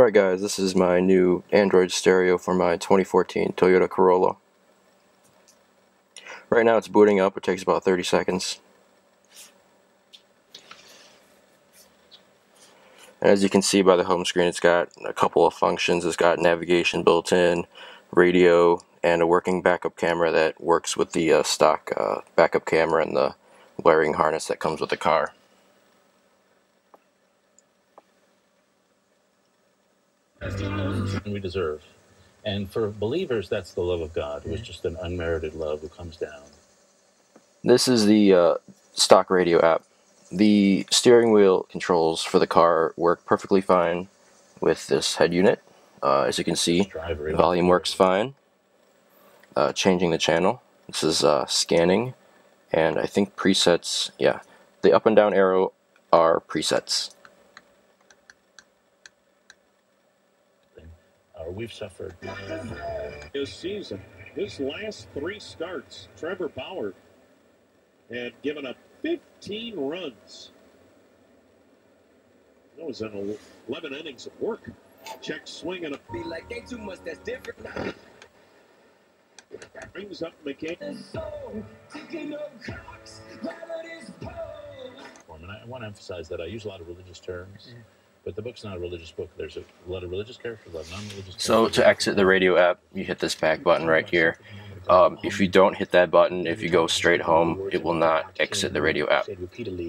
Alright guys, this is my new Android stereo for my 2014 Toyota Corolla. Right now it's booting up, it takes about 30 seconds. And as you can see by the home screen, it's got a couple of functions. It's got navigation built in, radio, and a working backup camera that works with the uh, stock uh, backup camera and the wiring harness that comes with the car. We deserve. And for believers, that's the love of God. It was just an unmerited love who comes down. This is the uh, stock radio app. The steering wheel controls for the car work perfectly fine with this head unit. Uh, as you can see, volume works fine. Uh, changing the channel. This is uh, scanning. And I think presets, yeah. The up and down arrow are presets. We've suffered. This season, his last three starts, Trevor Bauer had given up 15 runs. That was an 11 innings of work. Check swing and a be like they too much. That's different now. Brings up McCain. And I want to emphasize that I use a lot of religious terms. But the book's not a religious book. There's a lot of religious characters, a lot of non-religious So to exit the radio app, you hit this back button right here. Um, if you don't hit that button, if you go straight home, it will not exit the radio app.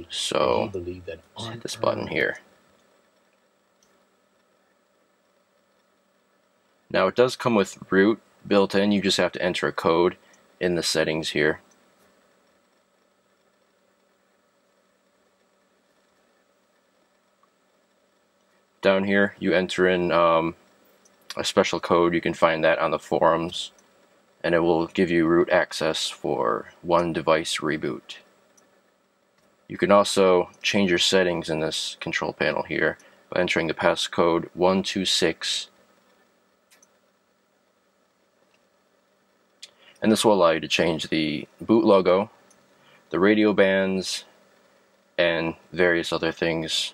So hit this button here. Now it does come with root built in. You just have to enter a code in the settings here. Down here you enter in um, a special code. You can find that on the forums and it will give you root access for one device reboot. You can also change your settings in this control panel here by entering the passcode 126 and this will allow you to change the boot logo the radio bands and various other things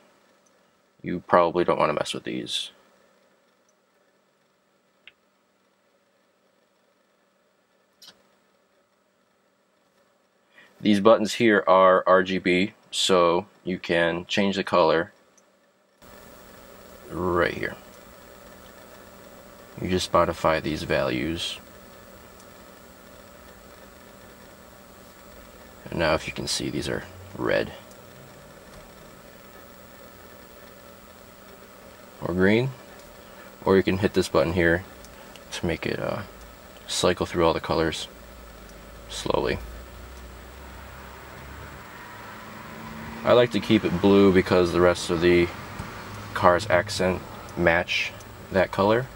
you probably don't want to mess with these. These buttons here are RGB, so you can change the color right here. You just modify these values. And now if you can see, these are red. Or green or you can hit this button here to make it uh, cycle through all the colors slowly. I like to keep it blue because the rest of the car's accent match that color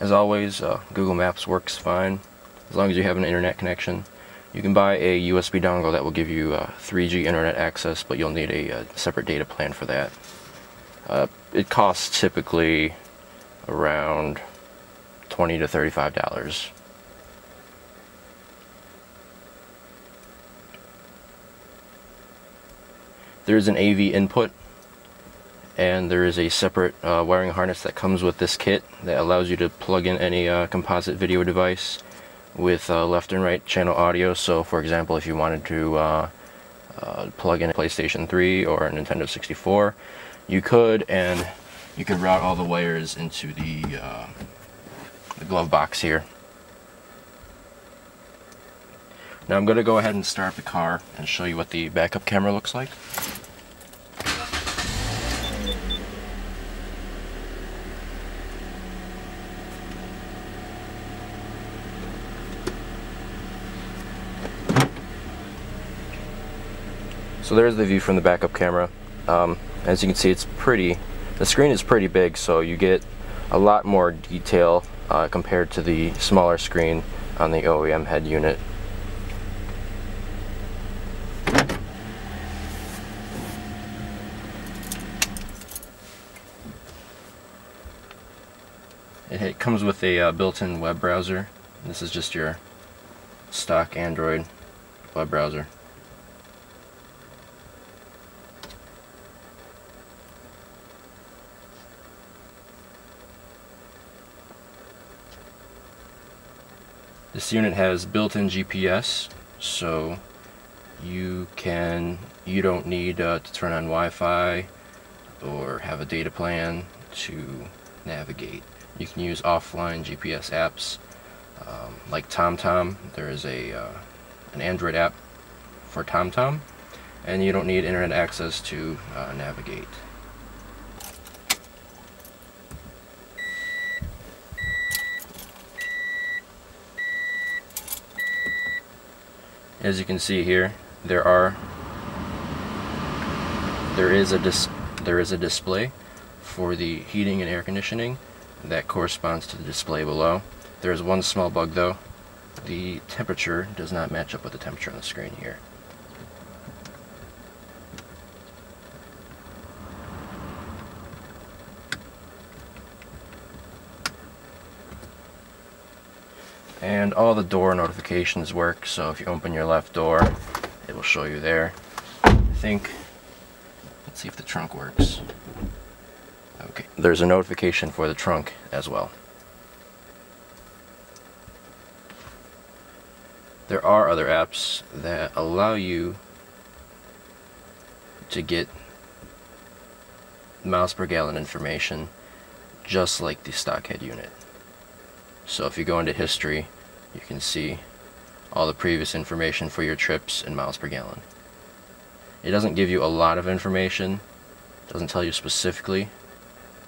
As always, uh, Google Maps works fine as long as you have an internet connection. You can buy a USB dongle that will give you uh, 3G internet access, but you'll need a, a uh, separate data plan for that. Uh, it costs typically around 20 to 35 dollars. There's an AV input and there is a separate uh, wiring harness that comes with this kit that allows you to plug in any uh, composite video device with uh, left and right channel audio. So for example if you wanted to uh, uh, plug in a PlayStation 3 or a Nintendo 64 you could and you could route all the wires into the, uh, the glove box here. Now I'm going to go ahead and start the car and show you what the backup camera looks like So there's the view from the backup camera. Um, as you can see, it's pretty, the screen is pretty big, so you get a lot more detail uh, compared to the smaller screen on the OEM head unit. It comes with a uh, built-in web browser. This is just your stock Android web browser. This unit has built-in GPS, so you can you don't need uh, to turn on Wi-Fi or have a data plan to navigate. You can use offline GPS apps um, like TomTom. There is a uh, an Android app for TomTom, and you don't need internet access to uh, navigate. As you can see here, there are there is a dis there is a display for the heating and air conditioning that corresponds to the display below. There is one small bug though. The temperature does not match up with the temperature on the screen here. And all the door notifications work so if you open your left door it will show you there. I think let's see if the trunk works. Okay there's a notification for the trunk as well. There are other apps that allow you to get miles per gallon information just like the stockhead unit. So if you go into history, you can see all the previous information for your trips in miles per gallon. It doesn't give you a lot of information, doesn't tell you specifically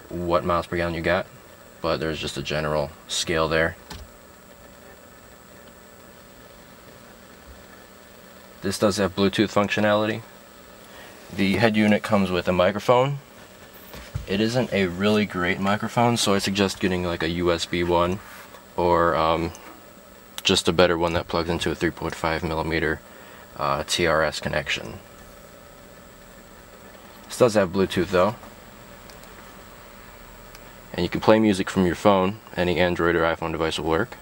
what miles per gallon you got, but there's just a general scale there. This does have Bluetooth functionality. The head unit comes with a microphone. It isn't a really great microphone, so I suggest getting like a USB one or um, just a better one that plugs into a 3.5 millimeter uh, TRS connection. This does have Bluetooth though. And you can play music from your phone. Any Android or iPhone device will work.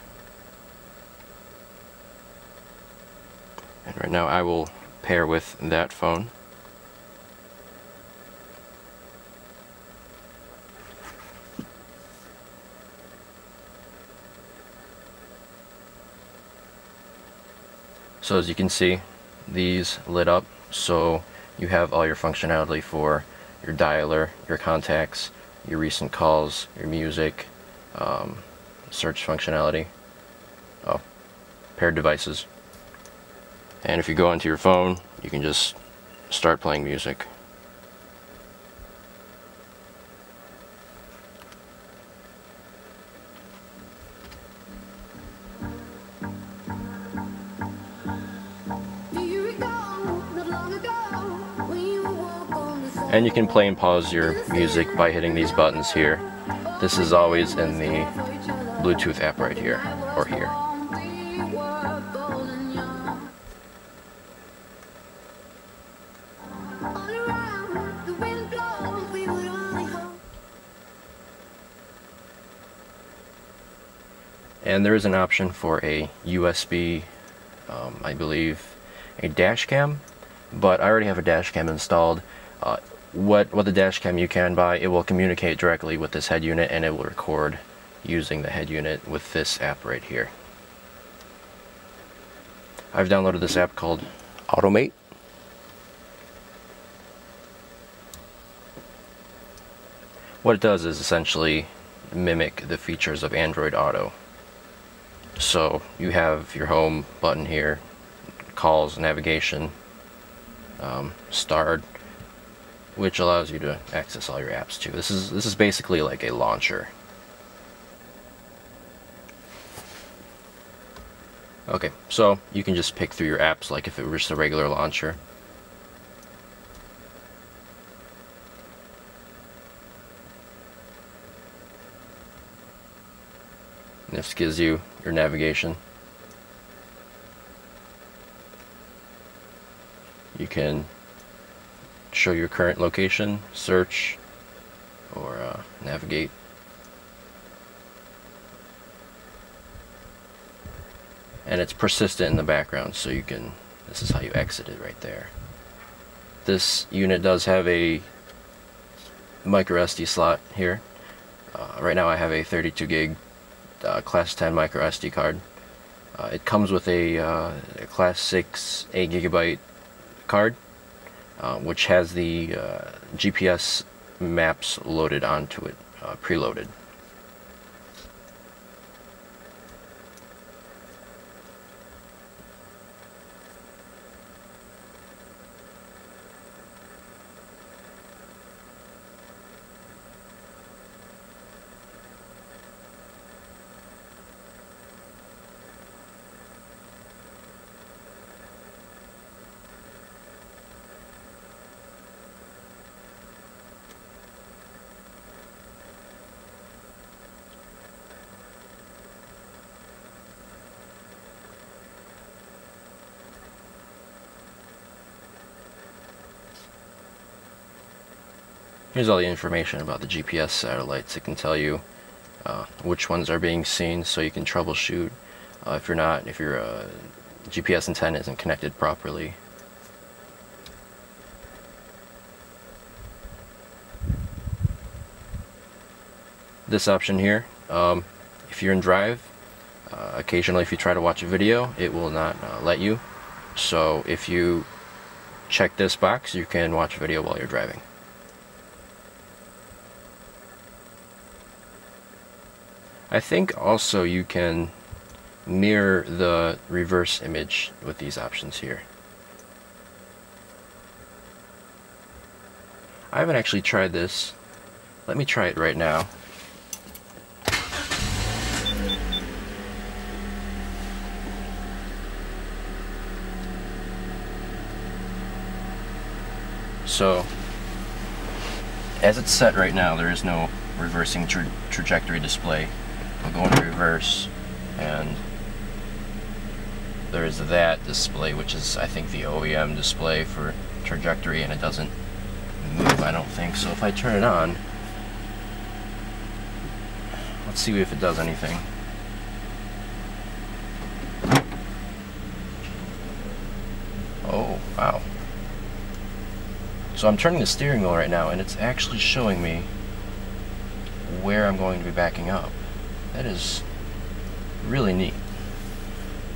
And right now I will pair with that phone. So as you can see, these lit up so you have all your functionality for your dialer, your contacts, your recent calls, your music, um, search functionality, oh, paired devices. And if you go onto your phone, you can just start playing music. And you can play and pause your music by hitting these buttons here. This is always in the Bluetooth app right here, or here. And there is an option for a USB, um, I believe, a dash cam, but I already have a dash cam installed. Uh, what, what the dash cam you can buy, it will communicate directly with this head unit and it will record using the head unit with this app right here. I've downloaded this app called Automate. What it does is essentially mimic the features of Android Auto. So you have your home button here, calls, navigation, um, start, which allows you to access all your apps too. This is this is basically like a launcher. Okay, so you can just pick through your apps like if it were just a regular launcher. This gives you your navigation. You can show your current location, search, or uh, navigate. And it's persistent in the background, so you can, this is how you exit it right there. This unit does have a micro SD slot here. Uh, right now I have a 32 gig uh, class 10 micro SD card. Uh, it comes with a, uh, a, class 6 8 gigabyte card, uh, which has the uh, GPS maps loaded onto it, preloaded. Here's all the information about the GPS satellites. It can tell you uh, which ones are being seen so you can troubleshoot uh, if you're not, if your uh, GPS antenna isn't connected properly. This option here, um, if you're in drive, uh, occasionally if you try to watch a video, it will not uh, let you. So if you check this box, you can watch a video while you're driving. I think also you can mirror the reverse image with these options here. I haven't actually tried this. Let me try it right now. So, as it's set right now, there is no reversing tra trajectory display. I'll go into reverse and there is that display which is I think the OEM display for trajectory and it doesn't move I don't think. So if I turn it on let's see if it does anything. Oh wow. So I'm turning the steering wheel right now and it's actually showing me where I'm going to be backing up that is really neat.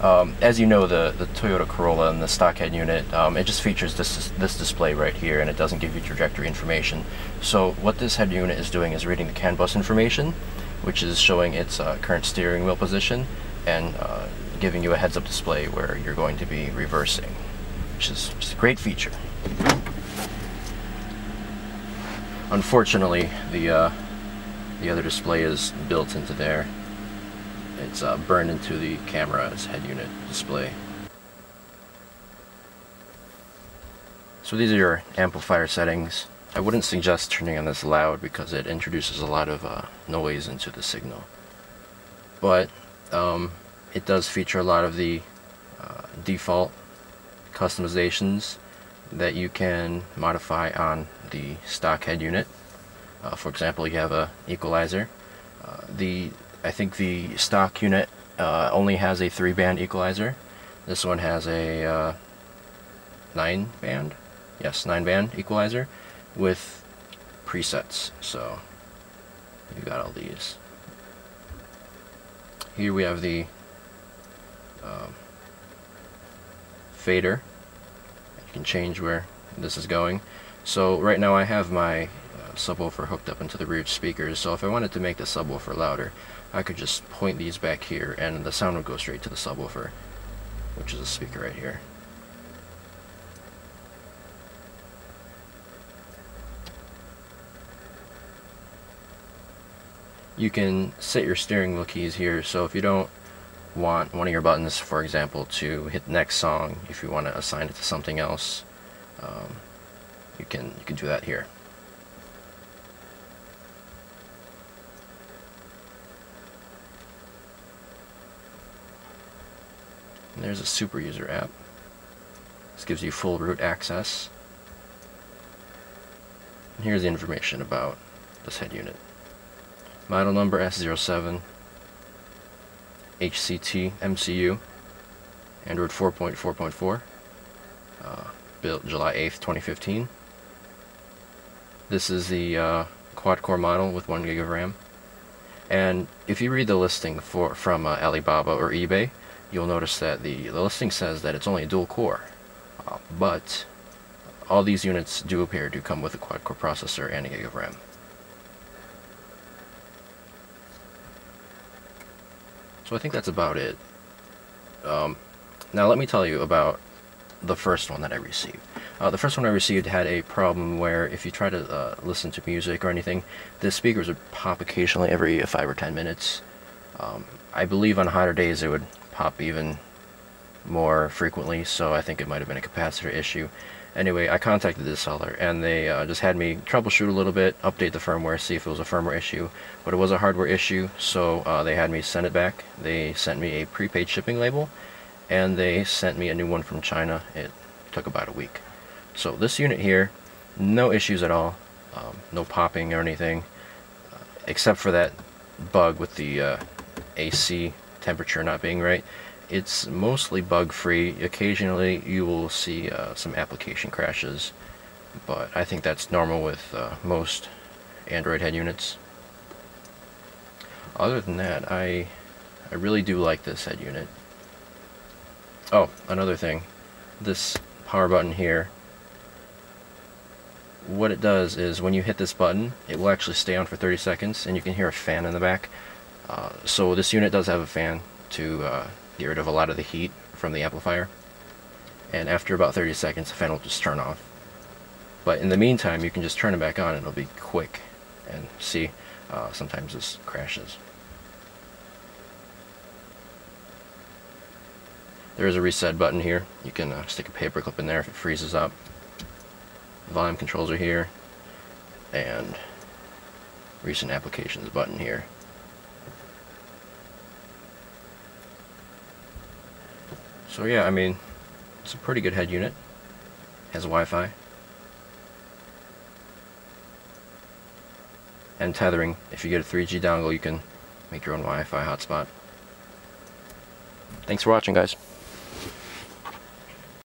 Um, as you know, the, the Toyota Corolla and the stockhead unit, um, it just features this, this display right here and it doesn't give you trajectory information. So what this head unit is doing is reading the CAN bus information, which is showing its uh, current steering wheel position and uh, giving you a heads-up display where you're going to be reversing, which is just a great feature. Unfortunately, the uh, the other display is built into there. It's uh, burned into the camera's head unit display. So these are your amplifier settings. I wouldn't suggest turning on this loud because it introduces a lot of uh, noise into the signal. But um, it does feature a lot of the uh, default customizations that you can modify on the stock head unit. Uh, for example, you have a equalizer. Uh, the I think the stock unit uh, only has a three band equalizer. This one has a uh, nine band, yes, nine band equalizer with presets. So you've got all these. Here we have the um, fader. You can change where this is going. So right now I have my subwoofer hooked up into the rear speakers, so if I wanted to make the subwoofer louder, I could just point these back here and the sound would go straight to the subwoofer, which is a speaker right here. You can set your steering wheel keys here, so if you don't want one of your buttons, for example, to hit the next song, if you want to assign it to something else, um, you can you can do that here. And there's a super user app. This gives you full root access. And here's the information about this head unit. Model number S07, HCT MCU, Android 4.4.4, uh, built July 8th, 2015. This is the uh, quad-core model with 1 gig of RAM. And if you read the listing for from uh, Alibaba or eBay, you'll notice that the, the listing says that it's only a dual core. Uh, but all these units do appear to come with a quad-core processor and a gig of RAM. So I think that's about it. Um, now let me tell you about the first one that I received. Uh, the first one I received had a problem where if you try to uh, listen to music or anything, the speakers would pop occasionally every 5 or 10 minutes. Um, I believe on hotter days it would pop even more frequently, so I think it might have been a capacitor issue. Anyway, I contacted the seller, and they uh, just had me troubleshoot a little bit, update the firmware, see if it was a firmware issue. But it was a hardware issue, so uh, they had me send it back. They sent me a prepaid shipping label, and they sent me a new one from China. It took about a week. So this unit here, no issues at all, um, no popping or anything, uh, except for that bug with the uh, AC temperature not being right. It's mostly bug free. Occasionally you will see uh, some application crashes, but I think that's normal with uh, most Android head units. Other than that, I I really do like this head unit. Oh, another thing. This power button here, what it does is when you hit this button, it will actually stay on for 30 seconds, and you can hear a fan in the back. Uh, so this unit does have a fan to uh, get rid of a lot of the heat from the amplifier. And after about 30 seconds, the fan will just turn off. But in the meantime, you can just turn it back on and it'll be quick. And see, uh, sometimes this crashes. There is a reset button here. You can uh, stick a paper clip in there if it freezes up. Volume controls are here. And recent applications button here. So yeah, I mean, it's a pretty good head unit. Has Wi-Fi. And tethering. If you get a 3G dongle, you can make your own Wi-Fi hotspot. Thanks for watching, guys.